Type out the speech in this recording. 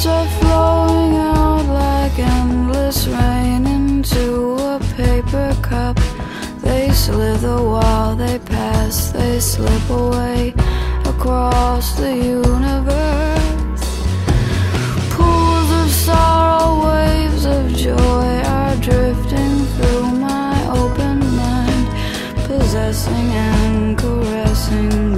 Words are flowing out like endless rain into a paper cup. They slither while they pass, they slip away across the universe. Pools of sorrow, waves of joy are drifting through my open mind, possessing and caressing.